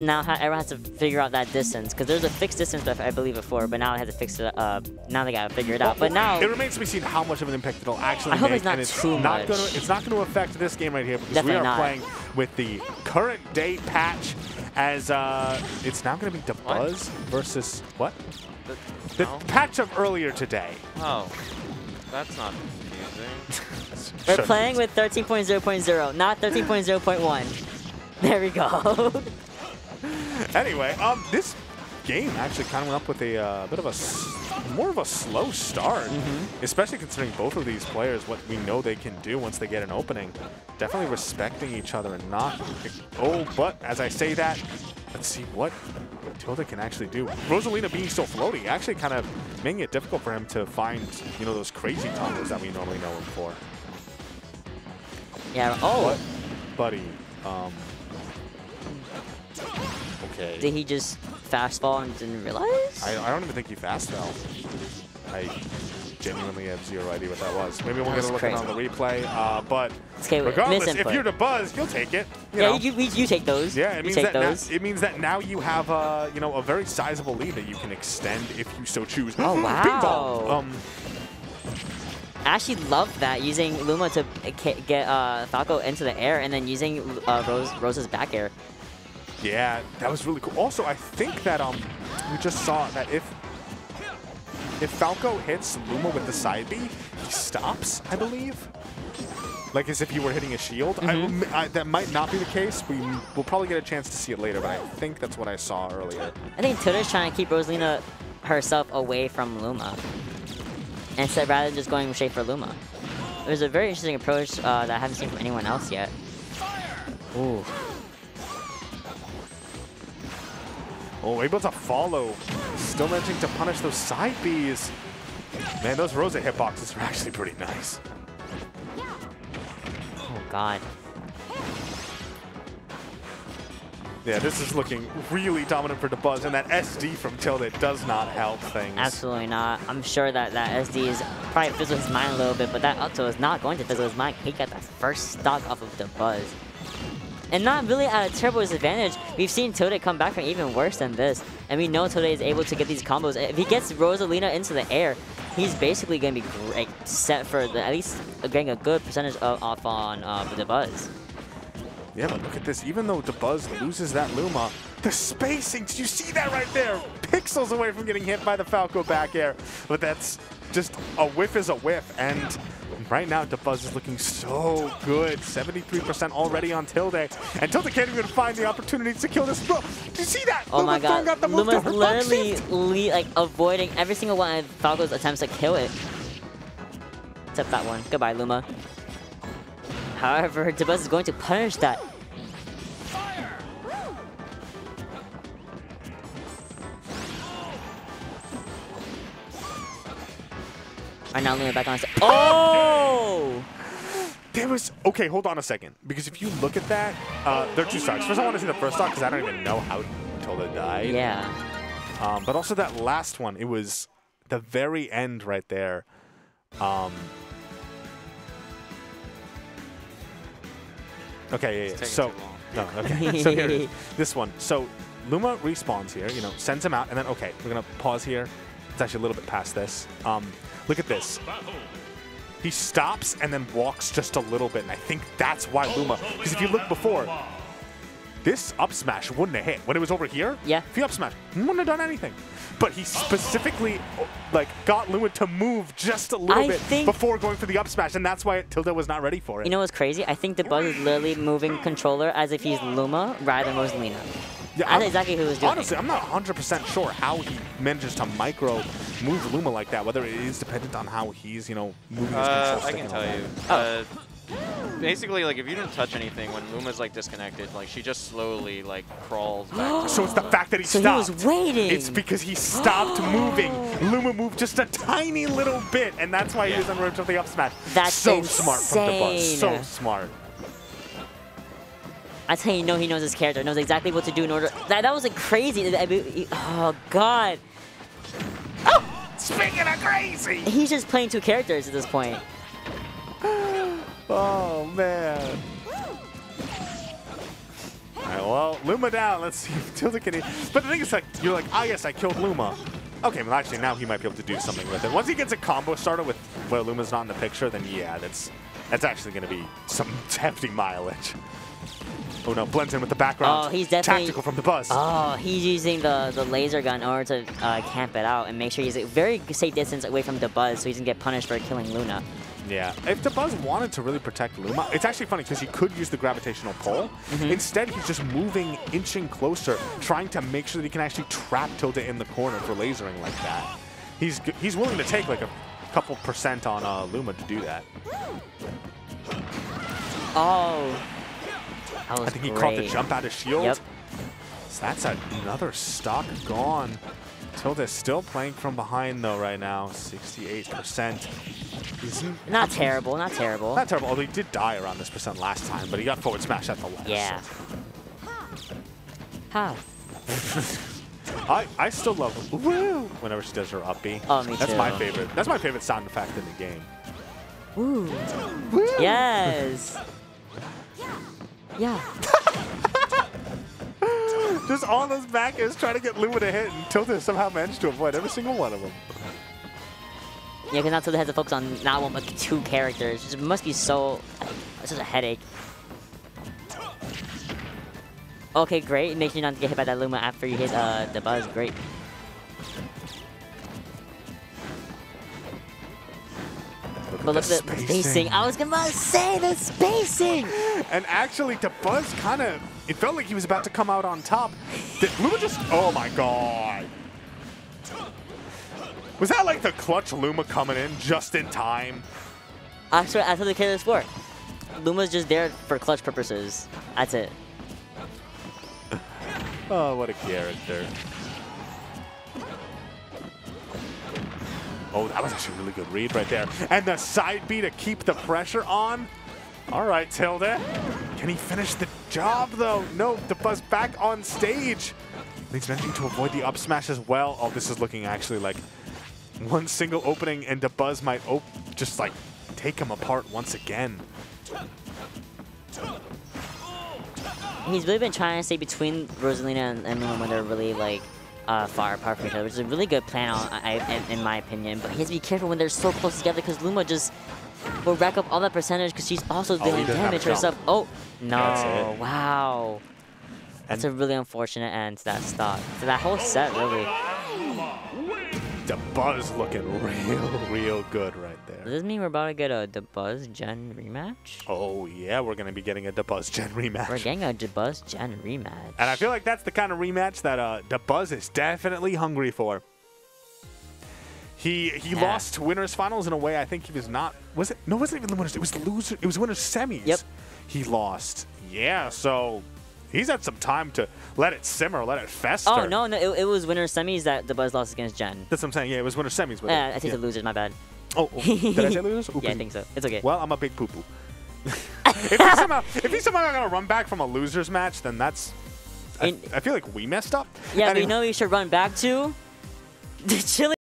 now everyone has to figure out that distance because there's a fixed distance I believe before, but now they have to fix it. Uh, now they gotta figure it out. But now it remains to be seen how much of an impact it'll actually I hope make. it's not and it's too not much. Gonna, it's not going to affect this game right here because Definitely we are not. playing with the current day patch as uh, it's now going to be Dabuz versus what? The no? patch of earlier today. Oh, that's not confusing. we're Sure. playing with 13.0.0, not 13.0.1. There we go. Anyway, um, this game actually kind of went up with a uh, bit of a more of a slow start, Mm-hmm. especially considering both of these players what we know they can do once they get an opening. Definitely respecting each other and not. Oh, but as I say that, let's see what Tilde can actually do. Rosalina being so floaty actually kind of making it difficult for him to find you know those crazy combos that we normally know him for. yeah. Oh, What, buddy? Um. Okay. did he just fast fall and didn't realize? I, I don't even think he fast fell. I genuinely have zero idea what that was. Maybe we'll That get a look at it on the replay. Uh, but Okay, wait, regardless, if you're Dabuz, you'll take it. You yeah, know. you, you, you take those. yeah, it you means take that now, those. it means that now you have uh, you know a very sizable lead that you can extend if you so choose. Oh, wow. Um, I actually love that using Luma to get uh, Falco into the air and then using uh, Rose Rose's back air. Yeah, that was really cool. Also, I think that um, we just saw that if if Falco hits Luma with the side B, he stops, I believe. Like as if he were hitting a shield. I- I, that might not be the case. We will probably get a chance to see it later, but I think that's what I saw earlier. I think Tilde's trying to keep Rosalina herself away from Luma. Instead, rather than just going straight for Luma. It was a very interesting approach uh, that I haven't seen from anyone else yet. Ooh. Oh, able to follow. Still managing to punish those side Bs. Man, those Rosa hitboxes are actually pretty nice. Oh, God. Yeah, this is looking really dominant for Dabuz, and that SD from Tilde does not help things. Absolutely not. I'm sure that that SD is probably fizzle his mind a little bit, but that Upto is not going to fizzle his mind. He got that first stock off of the buzz. And not really at a terrible disadvantage. We've seen Tilde come back from even worse than this. And we know Tilde is able to get these combos. If he gets Rosalina into the air, he's basically going to be great, set for the, at least getting a good percentage of, off on uh, Dabuz. Yeah, but look at this. Even though Dabuz loses that Luma, the spacing, did you see that right there? Pixels away from getting hit by the Falco back air. But that's just a whiff is a whiff. And right now, Dabuz is looking so good. 73% already on Tilde. And Tilde can't even find the opportunities to kill this. Bro, did you see that? Oh Luma my god, out the Luma's literally like avoiding every single one of Falco's attempts to kill it. Except that one. Goodbye, Luma. However, Dabuz is going to punish that. Alright, now Luma back on. his- Oh! There was okay. Hold on a second, because if you look at that, uh, there are two stocks. First, I want to see the first stock because I don't even know how Tilde died. Yeah. Um, but also that last one, it was the very end right there. Um, okay, yeah, yeah. taking So, no, okay. so here it is. This one. So Luma respawns here, you know, sends him out, and then, okay, we're going to pause here. It's actually a little bit past this. Um, look at this. He stops and then walks just a little bit, and I think that's why Luma, because if you look before, this up smash wouldn't have hit. When it was over here, Yeah. if he up smash, wouldn't have done anything. But he specifically like got Luma to move just a little I bit think- before going for the up smash, and that's why Tilde was not ready for it. You know what's crazy? I think Dabuz is literally moving controller as if he's Luma rather than Rosalina. Yeah, That's I'm- exactly who was doing Honestly, it. I'm not 100% sure how he manages to micro move Luma like that, whether it is dependent on how he's, you know, moving his Uh, control I can tell you. that. Uh, basically, like, if you didn't touch anything when Luma's, like, disconnected, like, she just slowly, like, crawls back. So it's the fact that he So he stopped. was waiting. It's because he stopped moving. Luma moved just a tiny little bit, and that's why he was on road to the up smash. That's so smart from Dabuz. So smart. That's how you know he knows his character, knows exactly what to do in order. That, that was a crazy. I Oh, God. Speaking of crazy. He's just playing two characters at this point. Oh man. Alright, well, Luma down. Let's see if Tilde can. But the thing is, like, you're like, ah, yes, I killed Luma. Okay, well, actually, now he might be able to do something with it. Once he gets a combo started with where Luma's not in the picture, then yeah, that's that's actually going to be some hefty mileage. Oh no, blends in with the background. Oh, he's definitely- tactical from Dabuz. Oh, he's using the, the laser gun in order to uh, camp it out and make sure he's a very safe distance away from Dabuz so he doesn't get punished for killing Luma. Yeah. If Dabuz wanted to really protect Luma, it's actually funny because he could use the gravitational pull. Mm-hmm. Instead, he's just moving, inching closer, trying to make sure that he can actually trap Tilde in the corner for lasering like that. He's he's willing to take like a couple percent on uh, Luma to do that. Oh. I think he great. caught the jump out of shield. Yep. So that's another stock gone. Tilde's still playing from behind though right now, 68%. He's n- Not terrible, not terrible. not terrible, although he did die around this percent last time, but he got forward smash at the last. Yeah. Ha. I, I still love woo whenever she does her up B. Oh, me That's my favorite. That's my favorite sound effect in the game. Woo. Yes. Yeah. Just all those back airs trying to get Luma to hit, and Tilde somehow managed to avoid every single one of them. Yeah, because now Tilde has to focus on not one but two characters. It must be so... It's just a headache. Okay, great. Make sure not to get hit by that Luma after you hit uh, Dabuz. Great. But look at the spacing. I was gonna say the spacing! And actually, the Buzz kind of, it felt like he was about to come out on top. Did Luma just, oh my god. Was that like the clutch Luma coming in just in time? That's what the kid is for. Luma's just there for clutch purposes. That's it. Oh, what a character. Oh, that was actually a really good read right there. And the side B to keep the pressure on. All right, Tilde. Can he finish the job, though? No, Dabuz back on stage. He's managing to avoid the up smash as well. Oh, this is looking actually like one single opening, and Dabuz might just like take him apart once again. He's really been trying to stay between Rosalina and, and Luma when they're really like uh, far apart from each other, which is a really good plan, on, I, in, in my opinion. But he has to be careful when they're so close together because Luma just will rack up all that percentage because she's also he dealing doesn't have a damage herself. Oh no! Wow. That's a really unfortunate end to that stock. To that whole set, really. The Buzz looking real, real good right there. Does this mean we're about to get a Dabuz Gen rematch? Oh, yeah, we're going to be getting a Dabuz Gen rematch. We're getting a Dabuz Gen rematch. And I feel like that's the kind of rematch that uh, Dabuz is definitely hungry for. He he Yeah. lost winners finals in a way I think he was not. Was it? No, it wasn't even the winners. It was the loser. It was winners semis. Yep. He lost. Yeah. So he's had some time to let it simmer, let it fester. Oh no, no, it, it was winners semis that Dabuz lost against Jen. That's what I'm saying. Yeah, it was winners semis. But Yeah, I think yeah. the losers. My bad. Oh, oh, did I say losers? Yeah, I think so. It's okay. Well, I'm a big poo poo. if he somehow if he somehow got to run back from a losers match, then that's. I, I feel like we messed up. Yeah, but you know you should run back to? The Chili